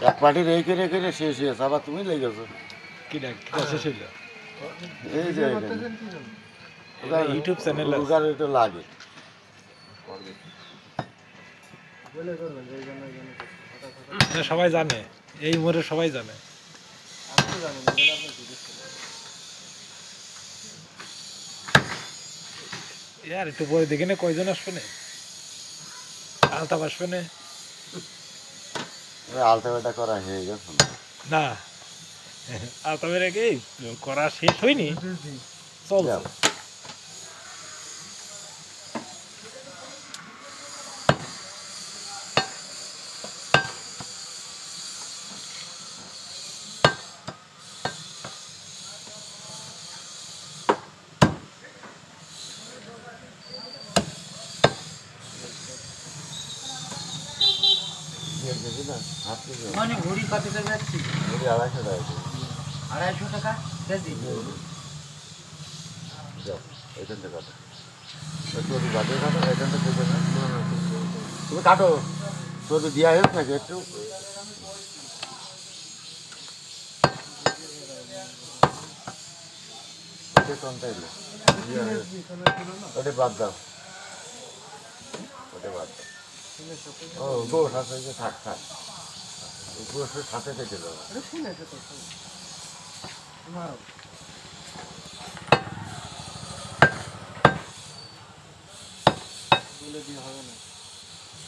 এক পার্টি রেখে রেখে শেষ হয়েছে আবার তুমি লেগেছো কি ডাক কি শেষ হইল এই যে ইউটিউব চ্যানেল লাগে। না, সবাই জানে এই মোড়ে সবাই জানে। ইয়ার একটু পরে দেখি না কয়জন আসবে না। আলতাপ আসবে না। আলটামেটা করা হয়ে গেছে। না। না কি? করা শেষ হয়নি? চল যাও। না? দিয়ে মানে ঘুড়ি কত টাকা যাচ্ছি ওই আড়াইশো টাকা। আড়াইশো টাকা কেজি যাও, এখান থেকে কাটো। চর্বি বাদে কাটো, এখান থেকে তুমি কাটো চর্বি দেওয়া হোক নাকি একটু। ওটা বাদ দাও ওটা বাদ দাও ও গোস আছে যে থাক থাক। গোসের সাথে কেটে দেবো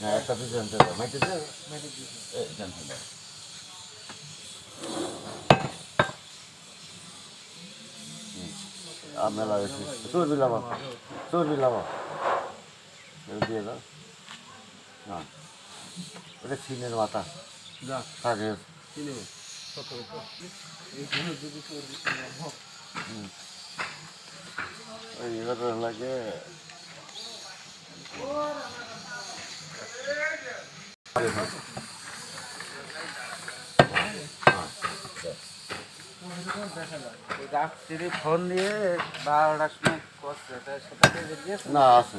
হ্যাঁ একটা পিস জানতে দাও। মাইতে জানতে দাও আপনার চর্বি লামা চর্বি লামা দিয়ে দাও। না ওটা মাথা। থাকে এবার লাগে ফোন দিয়ে বারোটার সময় করছে সেটা না আছে।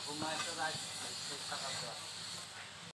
ঘুমায় তো রাত সকাল